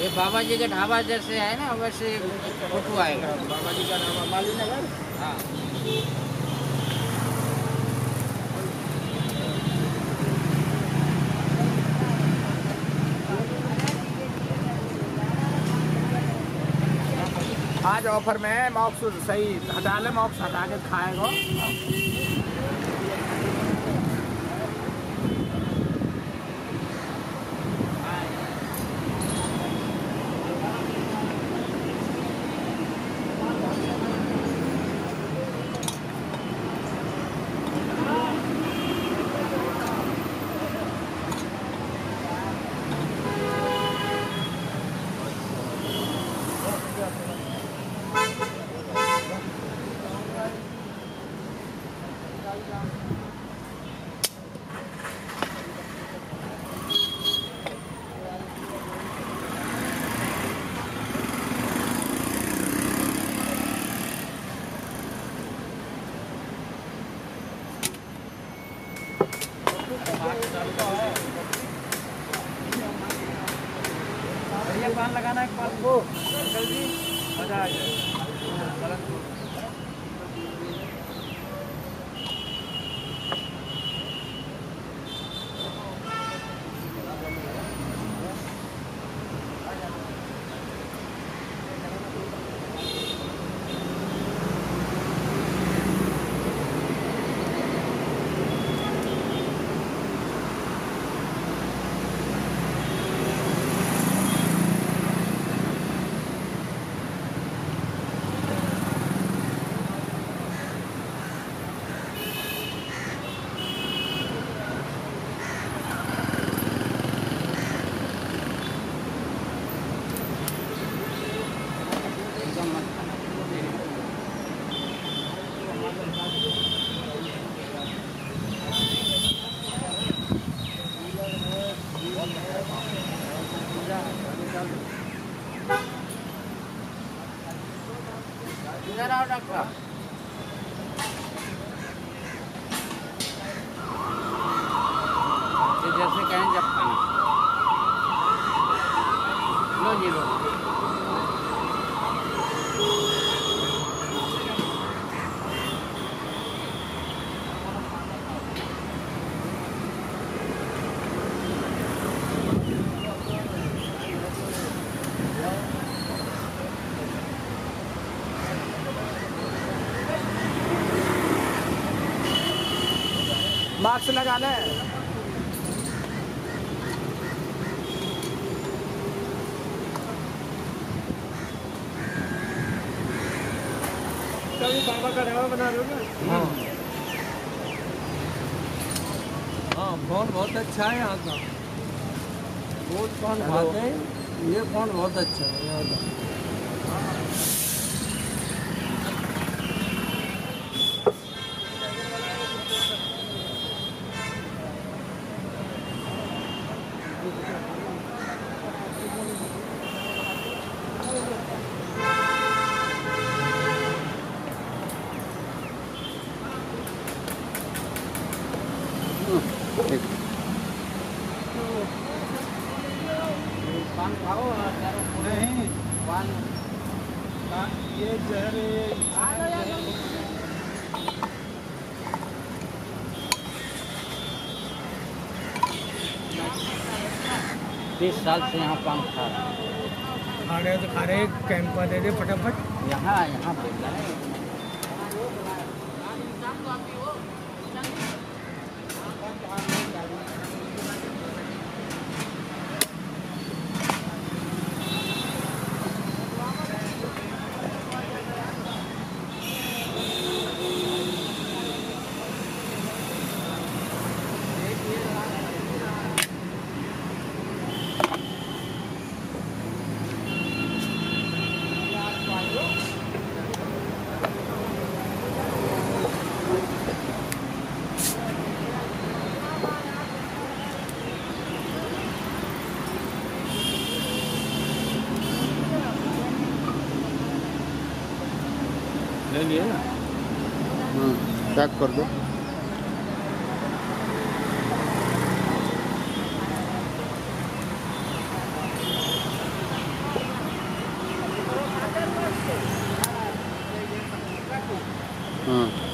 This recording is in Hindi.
ये बाबा जी के ढाबा जैसे है ना वैसे फ़ोटो आएगा। बाबा जी का नाम माली नगर? हाँ। आज ऑफ़र में मॉक्स सही हटा ले मॉक्स हटा के खाएगा। पान लगाना है पान। को जल्दी मज़ा आ जाए इधर आओ डॉक्टर जैसे कहें जब खाना। लो जी लो। मास्क लगा ले कभी बाबा का ढाबा बना रहे हो हाँ। हाँ फ़ोन बहुत अच्छा है यहाँ का। बहुत फ़ोन खाते हैं? ये फ़ोन बहुत अच्छा है यहाँ का। पान खाओ नहीं। पान। ये जहर बीस साल से यहाँ पान खा रहा हूँ। खा रहे तो खा रहे कैंपा दे दे फटाफट। यहाँ यहाँ पे पैक हाँ, कर दो। हाँ।